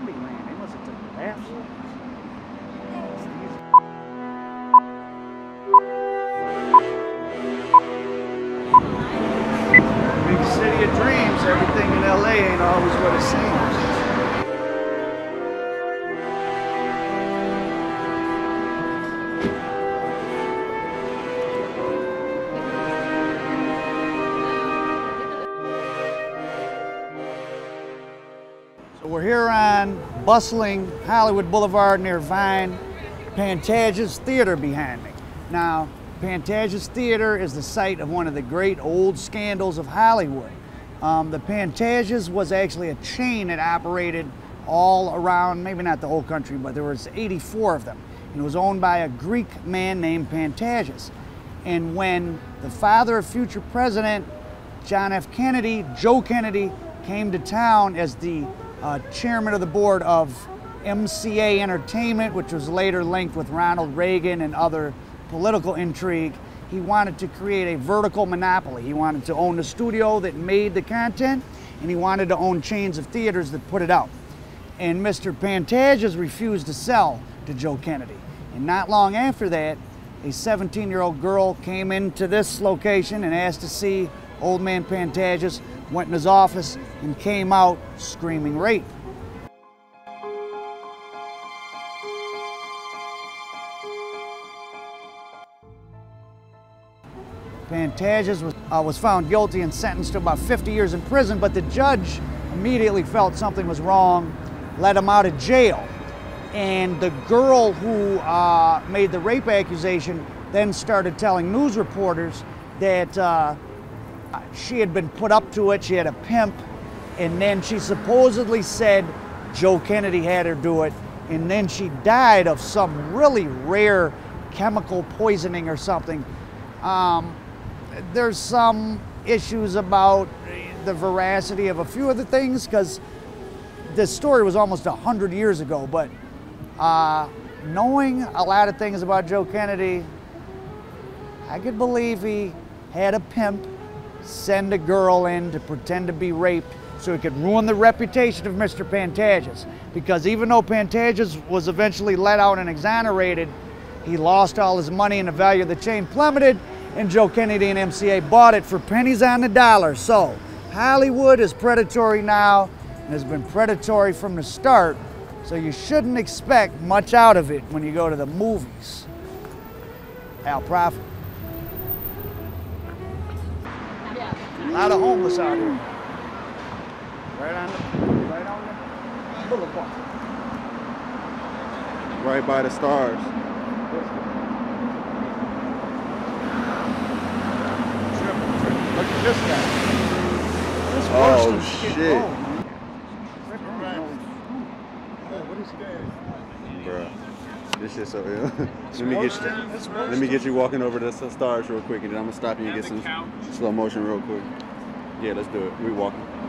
zombie land. It wasn't the bathroom. Big city of dreams, everything in LA ain't always what it seems. We're here on bustling Hollywood Boulevard near Vine, Pantages Theater behind me. Now, Pantages Theater is the site of one of the great old scandals of Hollywood. Um, the Pantages was actually a chain that operated all around, maybe not the whole country, but there was 84 of them. And it was owned by a Greek man named Pantages. And when the father of future president John F. Kennedy, Joe Kennedy, came to town as the uh, chairman of the board of MCA Entertainment, which was later linked with Ronald Reagan and other political intrigue. He wanted to create a vertical monopoly. He wanted to own the studio that made the content, and he wanted to own chains of theaters that put it out. And Mr. Pantages refused to sell to Joe Kennedy. And not long after that, a 17 year old girl came into this location and asked to see Old Man Pantages, went in his office, and came out screaming rape. Pantages was, uh, was found guilty and sentenced to about 50 years in prison, but the judge immediately felt something was wrong, let him out of jail. And the girl who uh, made the rape accusation then started telling news reporters that uh, she had been put up to it, she had a pimp, and then she supposedly said Joe Kennedy had her do it, and then she died of some really rare chemical poisoning or something. Um, there's some issues about the veracity of a few of the things because this story was almost 100 years ago, but uh, knowing a lot of things about Joe Kennedy, I could believe he had a pimp send a girl in to pretend to be raped so he could ruin the reputation of Mr. Pantages. Because even though Pantages was eventually let out and exonerated, he lost all his money and the value of the chain plummeted, and Joe Kennedy and MCA bought it for pennies on the dollar. So Hollywood is predatory now and has been predatory from the start. So you shouldn't expect much out of it when you go to the movies. Al Profit. A lot of homeless out here. Right on the, right on the boulevard. Right by the stars. Look at this guy. This Oh, worse than Skid shit. Row, man. Oh, what is that? Bruh. This shit so ill. let me get you. Let me get you walking over to the stars real quick, and then I'm gonna stop you and get some slow motion real quick. Yeah, let's do it. We walking.